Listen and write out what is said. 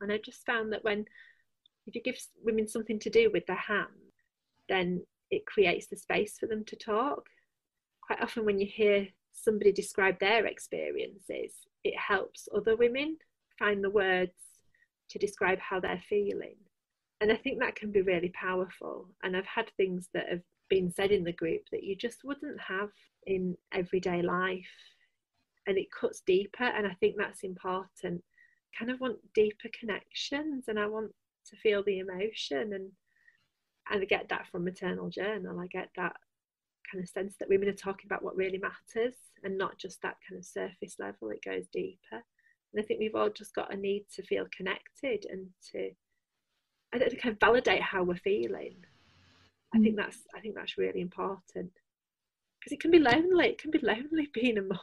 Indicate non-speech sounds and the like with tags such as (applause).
And I just found that when, if you give women something to do with their hands, then it creates the space for them to talk. Quite often, when you hear somebody describe their experiences, it helps other women find the words to describe how they're feeling. And I think that can be really powerful. And I've had things that have been said in the group that you just wouldn't have in everyday life. And it cuts deeper. And I think that's important. Kind of want deeper connections and I want to feel the emotion and and I get that from maternal journal. I get that kind of sense that women are talking about what really matters and not just that kind of surface level, it goes deeper. And I think we've all just got a need to feel connected and to I don't kind of validate how we're feeling. I think mm. that's I think that's really important because it can be lonely. It can be lonely (laughs) being a mom.